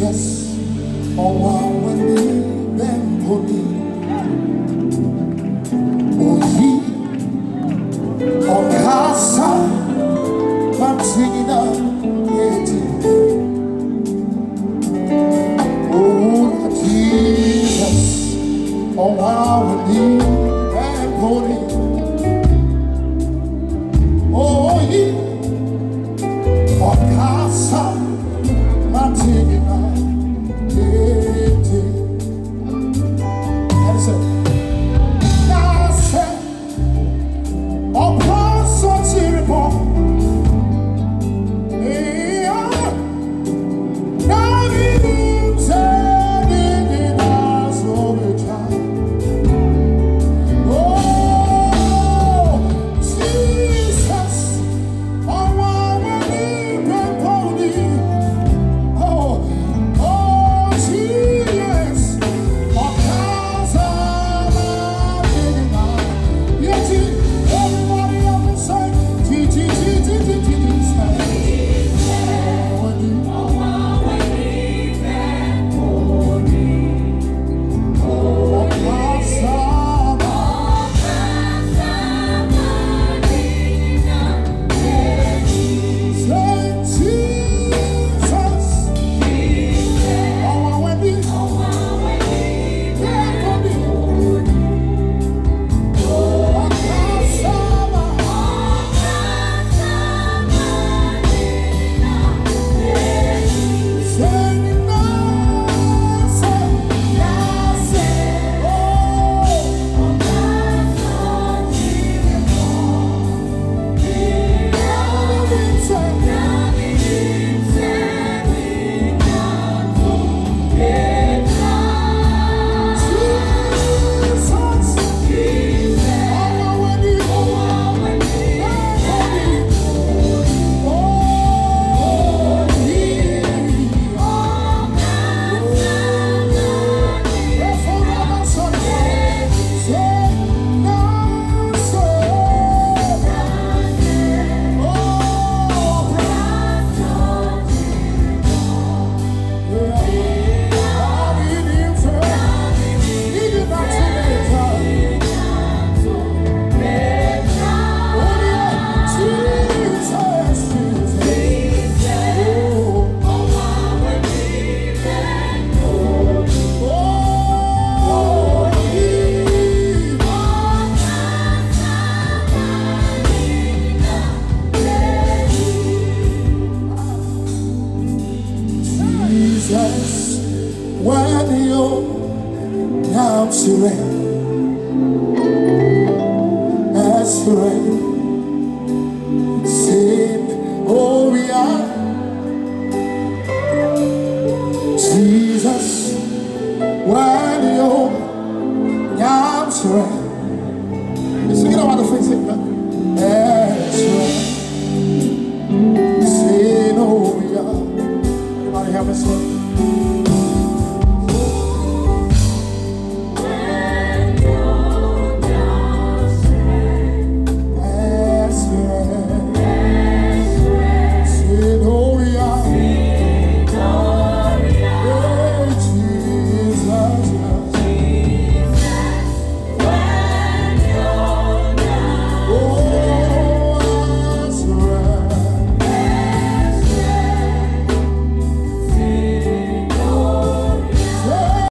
Jesus, oh, I will be And